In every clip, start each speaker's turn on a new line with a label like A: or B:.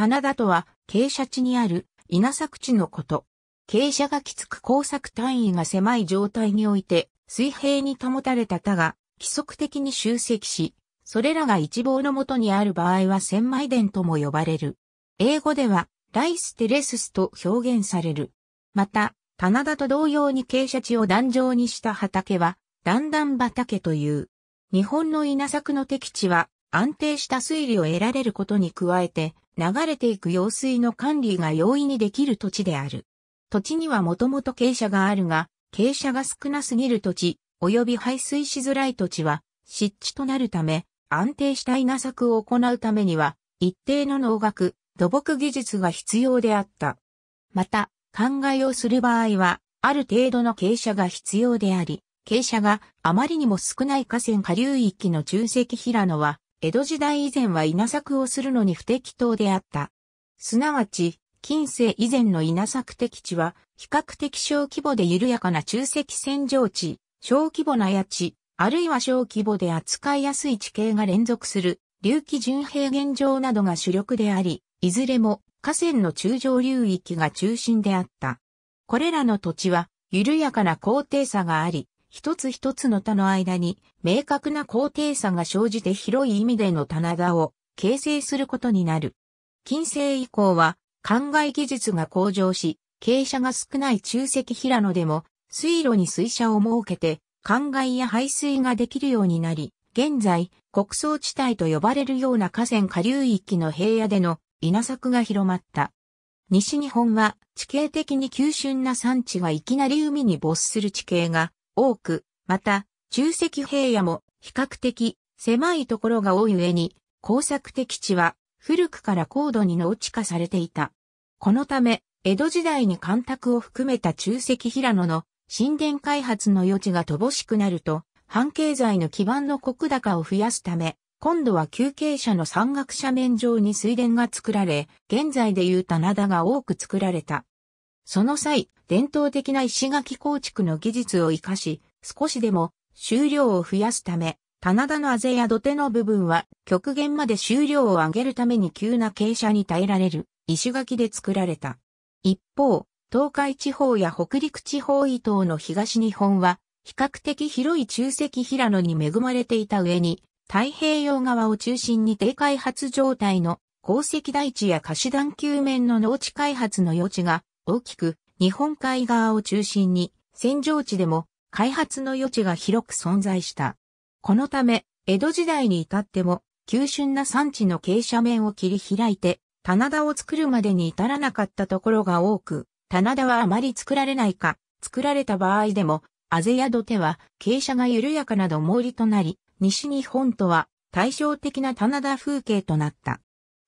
A: 棚田とは、傾斜地にある稲作地のこと。傾斜がきつく工作単位が狭い状態において、水平に保たれた田が規則的に集積し、それらが一望のもとにある場合は千枚田とも呼ばれる。英語では、ライステレススと表現される。また、棚田と同様に傾斜地を壇上にした畑は、段々畑という。日本の稲作の適地は、安定した水利を得られることに加えて、流れていく用水の管理が容易にできる土地である。土地にはもともと傾斜があるが、傾斜が少なすぎる土地、及び排水しづらい土地は、湿地となるため、安定した稲作を行うためには、一定の農学、土木技術が必要であった。また、考えをする場合は、ある程度の傾斜が必要であり、傾斜があまりにも少ない河川下流域の中石平野は、江戸時代以前は稲作をするのに不適当であった。すなわち、近世以前の稲作適地は、比較的小規模で緩やかな中石線上地、小規模な谷地、あるいは小規模で扱いやすい地形が連続する、隆起順平原上などが主力であり、いずれも河川の中上流域が中心であった。これらの土地は、緩やかな高低差があり、一つ一つの田の間に明確な高低差が生じて広い意味での棚田を形成することになる。近世以降は灌漑技術が向上し、傾斜が少ない中石平野でも水路に水車を設けて灌漑や排水ができるようになり、現在、国葬地帯と呼ばれるような河川下流域の平野での稲作が広まった。西日本は地形的に急峻な山地がいきなり海に没する地形が多く、また、中石平野も比較的狭いところが多い上に、工作的地は古くから高度に農地化されていた。このため、江戸時代に干拓を含めた中石平野の神殿開発の余地が乏しくなると、半経済の基盤の国高を増やすため、今度は休傾斜の山岳斜面上に水田が作られ、現在でいう棚田が多く作られた。その際、伝統的な石垣構築の技術を活かし、少しでも収量を増やすため、棚田のあぜや土手の部分は極限まで収量を上げるために急な傾斜に耐えられる石垣で作られた。一方、東海地方や北陸地方以東の東日本は比較的広い中石平野に恵まれていた上に太平洋側を中心に低開発状態の鉱石台地や貸し段球面の農地開発の余地が大きく日本海側を中心に、戦場地でも開発の余地が広く存在した。このため、江戸時代に至っても、急峻な山地の傾斜面を切り開いて、棚田を作るまでに至らなかったところが多く、棚田はあまり作られないか、作られた場合でも、あぜや土手は傾斜が緩やかなど森となり、西日本とは対照的な棚田風景となった。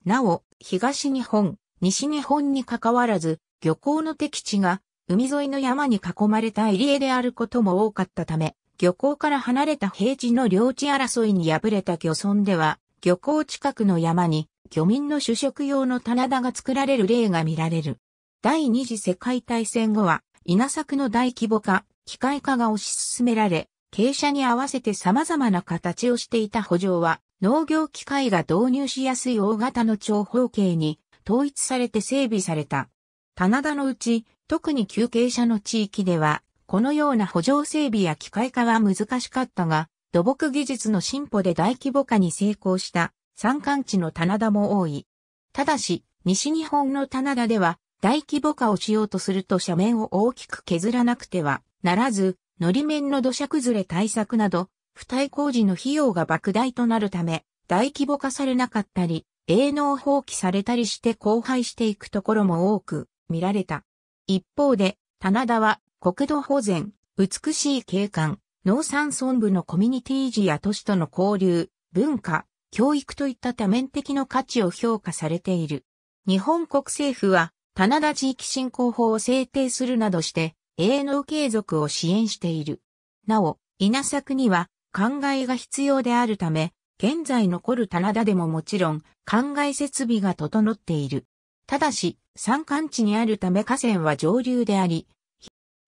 A: なお、東日本、西日本に関わらず、漁港の敵地が海沿いの山に囲まれた入江であることも多かったため、漁港から離れた平地の領地争いに敗れた漁村では、漁港近くの山に漁民の主食用の棚田が作られる例が見られる。第二次世界大戦後は、稲作の大規模化、機械化が推し進められ、傾斜に合わせて様々な形をしていた補助は、農業機械が導入しやすい大型の長方形に統一されて整備された。棚田のうち、特に休憩者の地域では、このような補助整備や機械化は難しかったが、土木技術の進歩で大規模化に成功した山間地の棚田も多い。ただし、西日本の棚田では、大規模化をしようとすると斜面を大きく削らなくてはならず、のり面の土砂崩れ対策など、付帯工事の費用が莫大となるため、大規模化されなかったり、営農放棄されたりして荒廃していくところも多く、見られた。一方で、棚田は国土保全、美しい景観、農産村部のコミュニティ児や都市との交流、文化、教育といった多面的の価値を評価されている。日本国政府は、棚田地域振興法を制定するなどして、営農継続を支援している。なお、稲作には、灌漑が必要であるため、現在残る棚田でももちろん、灌漑設備が整っている。ただし、山間地にあるため河川は上流であり、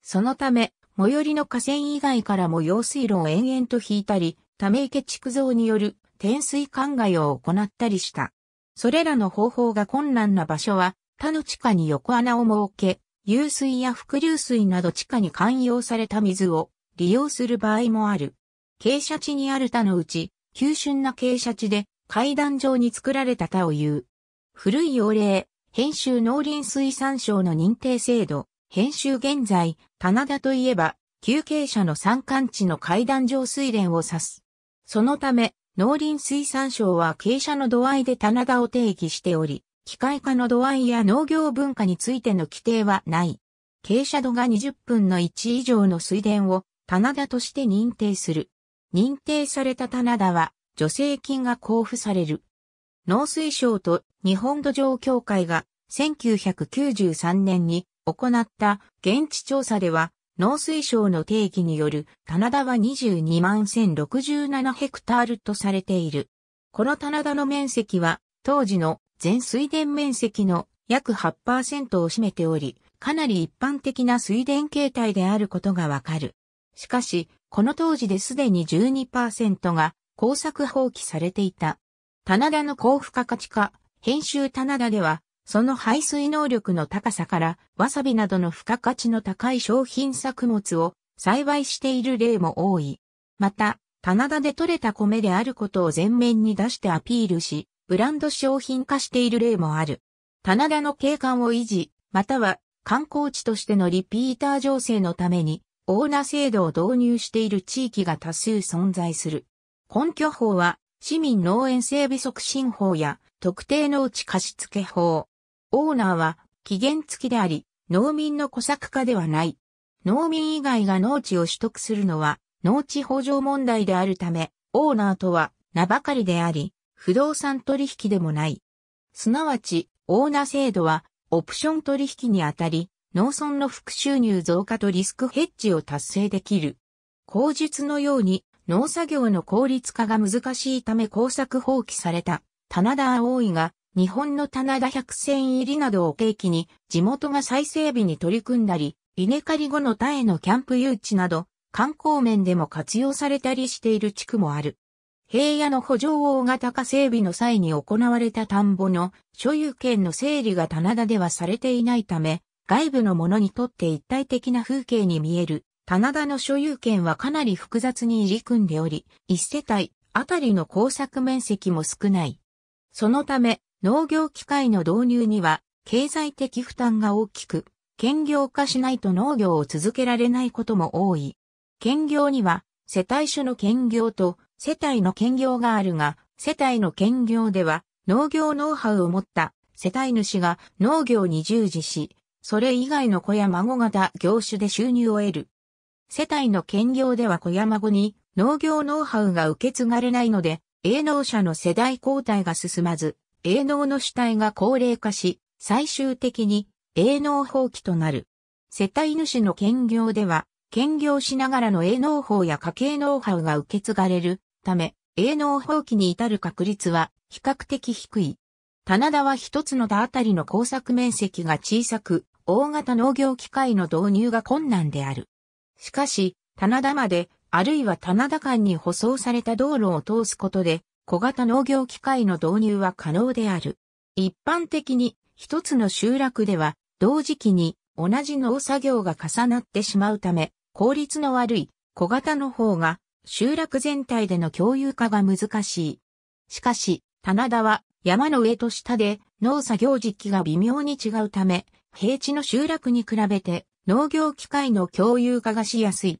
A: そのため、最寄りの河川以外からも用水路を延々と引いたり、ため池築造による天水灌漑を行ったりした。それらの方法が困難な場所は、他の地下に横穴を設け、湧水や伏流水など地下に寛容された水を利用する場合もある。傾斜地にある田のうち、急峻な傾斜地で階段状に作られた田を言う。古い要例、編集農林水産省の認定制度、編集現在、棚田といえば、急傾斜の山間地の階段状水田を指す。そのため、農林水産省は傾斜の度合いで棚田を定義しており、機械化の度合いや農業文化についての規定はない。傾斜度が20分の1以上の水田を棚田として認定する。認定された棚田は助成金が交付される。農水省と日本土壌協会が1993年に行った現地調査では農水省の定義による棚田は22万1067ヘクタールとされている。この棚田の面積は当時の全水田面積の約8%を占めており、かなり一般的な水田形態であることがわかる。しかし、この当時ですでに12%が工作放棄されていた。棚田の高付加価値化、編集棚田ではその排水能力の高さから、わさびなどの付加価値の高い商品作物を栽培している例も多い。また、棚田で採れた米であることを前面に出してアピールし、ブランド商品化している例もある。棚田の景観を維持、または観光地としてのリピーター情勢のために、オーナー制度を導入している地域が多数存在する。根拠法は、市民農園整備促進法や特定農地貸付法、オーナーは期限付きであり、農民の小作家ではない。農民以外が農地を取得するのは農地補助問題であるため、オーナーとは名ばかりであり、不動産取引でもない。すなわち、オーナー制度はオプション取引にあたり、農村の副収入増加とリスクヘッジを達成できる。口述のように農作業の効率化が難しいため工作放棄された棚田葵が日本の棚田百選入りなどを契機に地元が再整備に取り組んだり、稲刈り後の田へのキャンプ誘致など、観光面でも活用されたりしている地区もある。平野の補助大型化整備の際に行われた田んぼの所有権の整理が棚田ではされていないため、外部の者にとって一体的な風景に見える棚田の所有権はかなり複雑に入り組んでおり、一世帯あたりの工作面積も少ない。そのため、農業機械の導入には経済的負担が大きく、兼業化しないと農業を続けられないことも多い。兼業には世帯種の兼業と世帯の兼業があるが、世帯の兼業では農業ノウハウを持った世帯主が農業に従事し、それ以外の子や孫型業種で収入を得る。世帯の兼業では子や孫に農業ノウハウが受け継がれないので、営農者の世代交代が進まず、営農の主体が高齢化し、最終的に営農放棄となる。世帯主の兼業では、兼業しながらの営農法や家計ノウハウが受け継がれるため、営農放棄に至る確率は比較的低い。棚田は一つの田あたりの工作面積が小さく、大型農業機械の導入が困難である。しかし、棚田まで、あるいは棚田間に舗装された道路を通すことで、小型農業機械の導入は可能である。一般的に一つの集落では同時期に同じ農作業が重なってしまうため効率の悪い小型の方が集落全体での共有化が難しい。しかし、棚田は山の上と下で農作業時期が微妙に違うため、平地の集落に比べて農業機械の共有化がしやすい。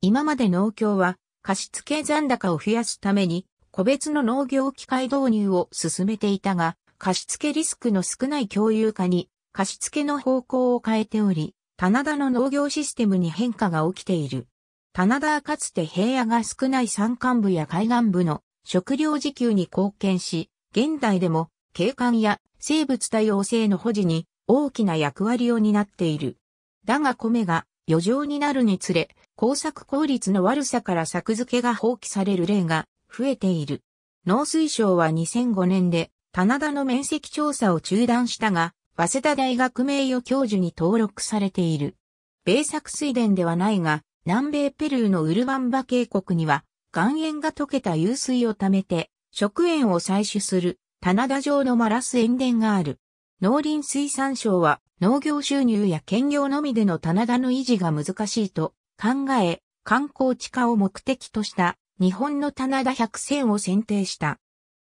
A: 今まで農協は貸付残高を増やすために個別の農業機械導入を進めていたが、貸付リスクの少ない共有化に貸付の方向を変えており、棚田の農業システムに変化が起きている。棚田はかつて平野が少ない山間部や海岸部の食料自給に貢献し、現代でも景観や生物多様性の保持に大きな役割を担っている。だが米が余剰になるにつれ、工作効率の悪さから作付けが放棄される例が増えている。農水省は2005年で棚田の面積調査を中断したが、早稲田大学名誉教授に登録されている。米作水田ではないが、南米ペルーのウルバンバ渓谷には、岩塩が溶けた湧水を溜めて、食塩を採取する棚田状のマラス塩田がある。農林水産省は農業収入や兼業のみでの棚田の維持が難しいと考え、観光地化を目的とした日本の棚田百選を選定した。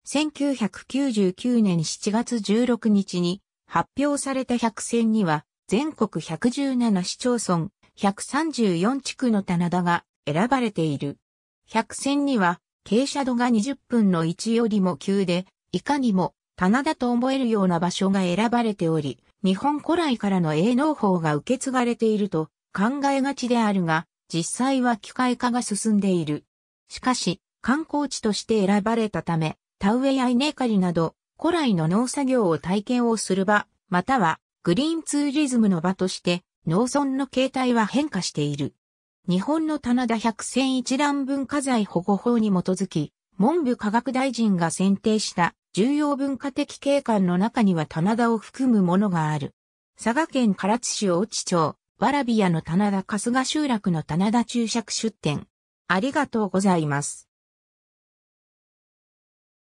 A: 1999年7月16日に発表された百選には全国117市町村134地区の棚田が選ばれている。百選には傾斜度が20分の1よりも急で、いかにも棚田と思えるような場所が選ばれており、日本古来からの営農法が受け継がれていると考えがちであるが、実際は機械化が進んでいる。しかし、観光地として選ばれたため、田植えや稲刈りなど、古来の農作業を体験をする場、またはグリーンツーリズムの場として、農村の形態は変化している。日本の棚田百選一覧文化財保護法に基づき、文部科学大臣が選定した重要文化的景観の中には棚田を含むものがある。佐賀県唐津市大地町、わらび屋の棚田春日集落の棚田注釈出店。ありがとうございます。